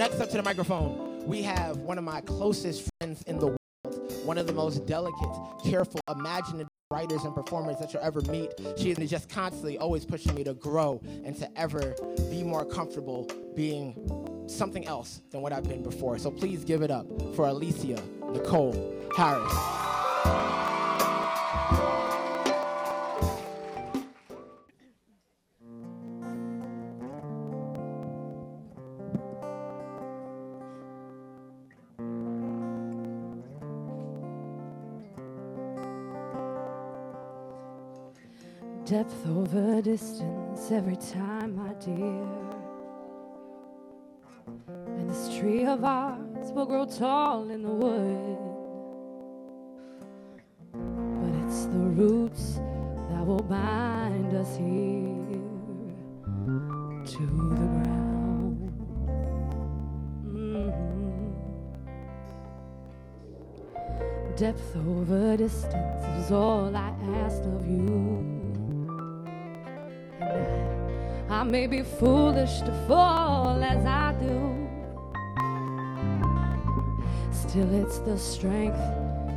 Next up to the microphone, we have one of my closest friends in the world, one of the most delicate, careful, imaginative writers and performers that you'll ever meet. She is just constantly always pushing me to grow and to ever be more comfortable being something else than what I've been before. So please give it up for Alysia Nicole Harris. Depth over distance every time, my dear. And this tree of ours will grow tall in the wood. But it's the roots that will bind us here to the ground. Mhm. Depth over distance is all I asked of you. I, may be foolish to fall as I do. Still, it's the strength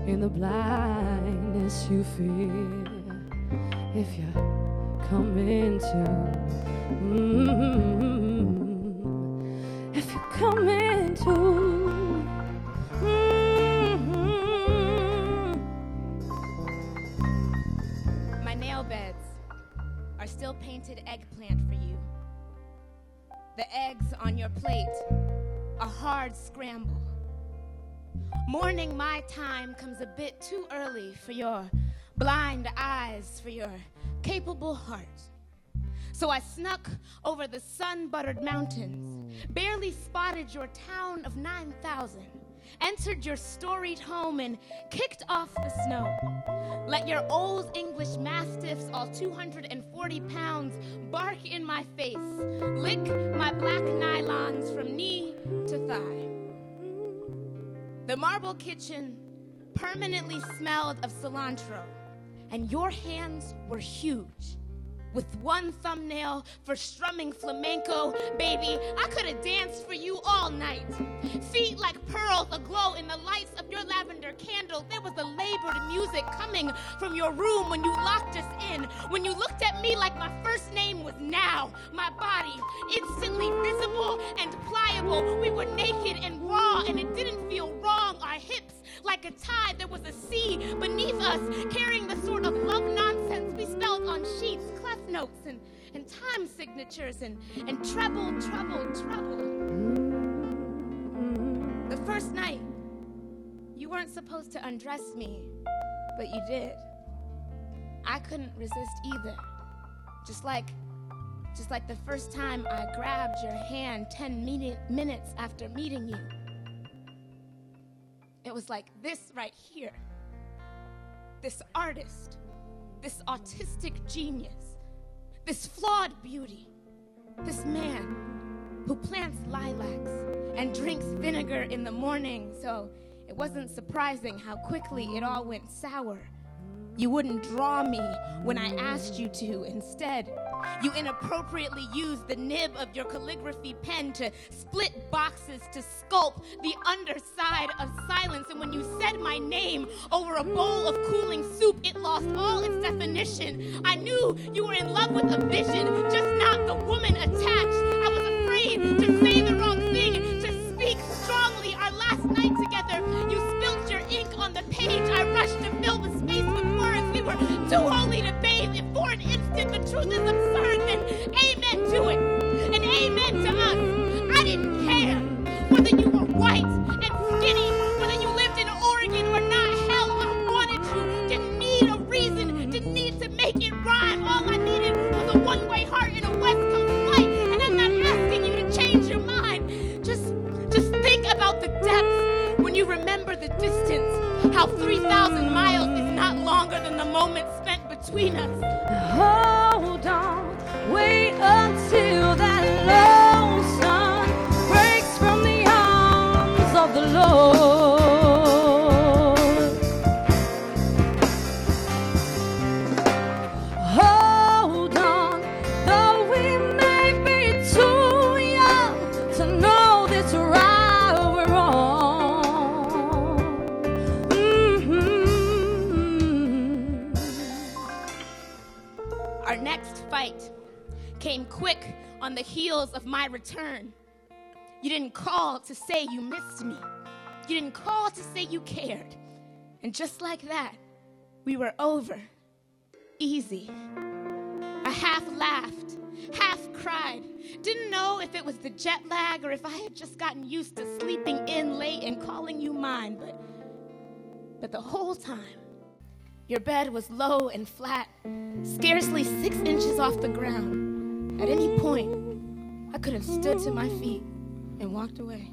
in the blindness you feel if you come into. mm, The eggs on your plate, a hard scramble. Morning, my time, comes a bit too early for your blind eyes, for your capable heart. So I snuck over the sun buttered mountains, barely spotted your town of 9,000, entered your storied home, and kicked off the snow. Let your old English mastiffs, all 240 pounds, bark in my face, lick black nylons from knee to thigh. The marble kitchen permanently smelled of cilantro, and your hands were huge. With one thumbnail for strumming flamenco, baby, I could have danced for you all night. Feet like pearls aglow in the lights of your lavender candle. There was a labored music coming from your room when you locked us in. When you looked at me like my first name was now. My body, instantly visible and pliable. We were naked and raw, and it didn't feel wrong. Our hips like a tide. There was a sea beneath us, carrying the sort of notes, and, and time signatures, and, and treble, treble, treble. The first night, you weren't supposed to undress me, but you did. I couldn't resist either. Just like just like the first time I grabbed your hand 10 minu- minutes after meeting you. It was like this right here. This artist, this autistic genius, this flawed beauty, this man who plants lilacs and drinks vinegar in the morning. So it wasn't surprising how quickly it all went sour. You wouldn't draw me when I asked you to. Instead, you inappropriately used the nib of your calligraphy pen to split boxes to sculpt the underside of silence. And when you said my name over a bowl of cooling soup, it lost all its definition. I knew you were in love with a vision, just not the spent heels of my return. You didn't call to say you missed me. You didn't call to say you cared. And just like that, we were over. Easy. I half laughed, half cried. Didn't know if it was the jet lag or if I had just gotten used to sleeping in late and calling you mine, but but the whole time your bed was low and flat, scarcely six inches off the ground. At any point, I could have stood to my feet and walked away.